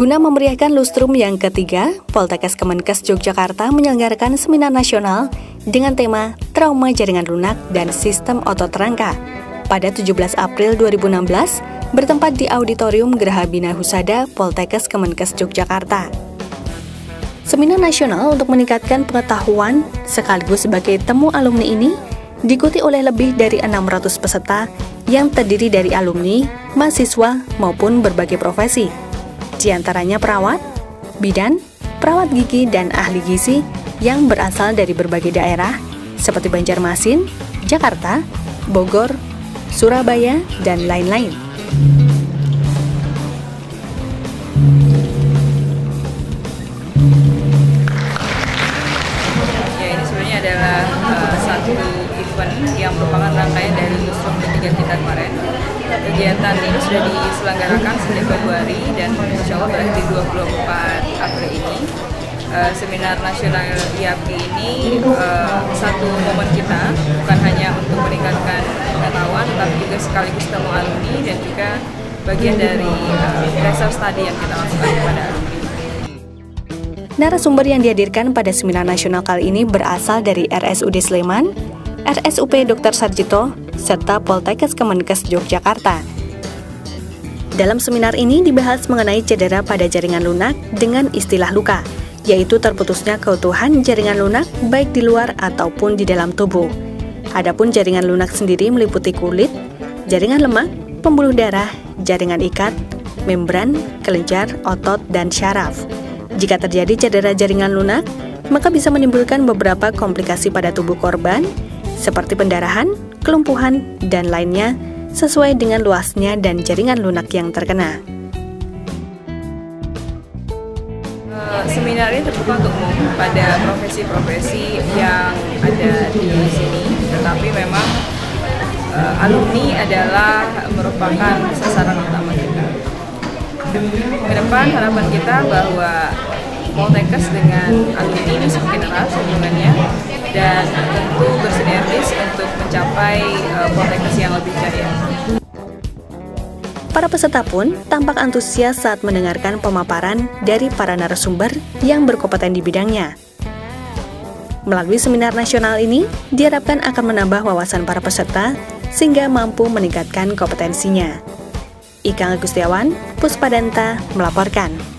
Guna memeriahkan lustrum yang ketiga, Poltekkes Kemenkes Yogyakarta menyelenggarakan seminar nasional dengan tema Trauma Jaringan Lunak dan Sistem Otot Rangka pada 17 April 2016 bertempat di Auditorium Geraha Bina Husada Poltekkes Kemenkes Yogyakarta. Seminar nasional untuk meningkatkan pengetahuan sekaligus sebagai temu alumni ini diikuti oleh lebih dari 600 peserta yang terdiri dari alumni, mahasiswa, maupun berbagai profesi di antaranya perawat, bidan, perawat gigi, dan ahli gizi yang berasal dari berbagai daerah seperti Banjarmasin, Jakarta, Bogor, Surabaya, dan lain-lain. Ya ini sebenarnya adalah uh, satu event yang merupakan rangkaian dari Newsroom ketiga kita kemarin Kegiatan ini sudah diselenggarakan sejak Februari dan insya Allah berakhir di 24 April ini. Uh, seminar nasional IAPI ini uh, satu momen kita bukan hanya untuk meningkatkan pengetahuan tetapi juga sekaligus temu alumni dan juga bagian dari uh, research study yang kita lakukan kepada alumni. Narasumber yang dihadirkan pada seminar nasional kali ini berasal dari RSUD Sleman, RSUP Dr. Sarjito, serta Poltekkes Kemenkes Yogyakarta. Dalam seminar ini dibahas mengenai cedera pada jaringan lunak dengan istilah luka, yaitu terputusnya keutuhan jaringan lunak baik di luar ataupun di dalam tubuh. Adapun jaringan lunak sendiri meliputi kulit, jaringan lemak, pembuluh darah, jaringan ikat, membran, kelenjar, otot, dan syaraf. Jika terjadi cedera jaringan lunak, maka bisa menimbulkan beberapa komplikasi pada tubuh korban, seperti pendarahan, kelumpuhan, dan lainnya sesuai dengan luasnya dan jaringan lunak yang terkena. Eh, seminar ini terbuka untuk umum pada profesi-profesi yang ada di sini, tetapi memang uh, alumni adalah merupakan sasaran utama kita. Ke depan harapan kita bahwa Poltekkes dengan alumni ini Para peserta pun tampak antusias saat mendengarkan pemaparan dari para narasumber yang berkompeten di bidangnya. Melalui seminar nasional ini, diharapkan akan menambah wawasan para peserta sehingga mampu meningkatkan kompetensinya. Ikang Agustiawan, Puspadanta melaporkan.